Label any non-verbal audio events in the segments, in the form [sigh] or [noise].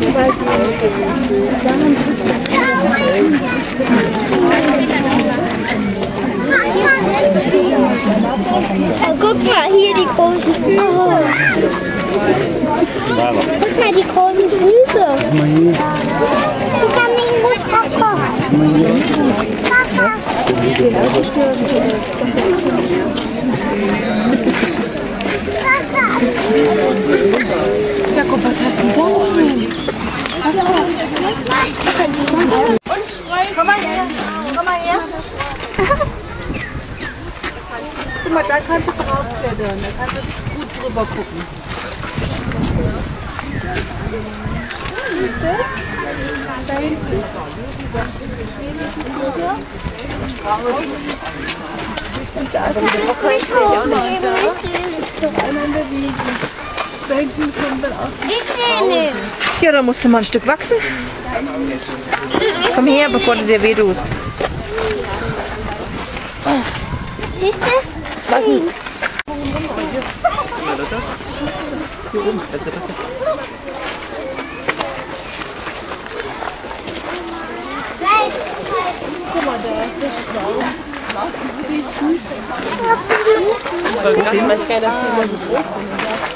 Guck mal, hier die großen. Oh. Guck mal, die großen Füße. Guck mal, den muss Papa. Papa. Was hast du denn da für? Was ist das? Komm mal her. Komm mal her. [laughs] Guck mal, da kannst du draufklettern. Da kannst du gut drüber gucken. Da hinten. Raus. Ich möchte auch nicht. Da hinten kommt dann auch. Ich will nicht. Ja, da musst du mal ein Stück wachsen. Komm her, bevor du dir weh tust. Siehst du? Was denn? Das weiß keiner, wie man so groß sind.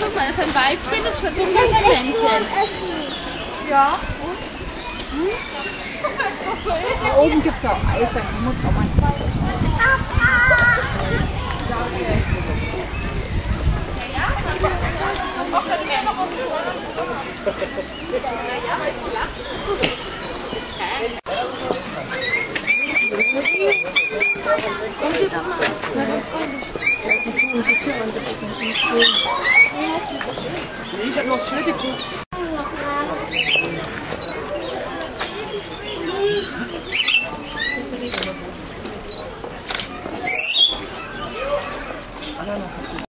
Guck mal, das ist ein Weibchen, das verdunkelt ein Männchen. Da oben gibt es auch Eis. Da muss auch mal. Ich habe noch schön 咱们这干嘛？咱们这，咱们这。你想弄吃的不？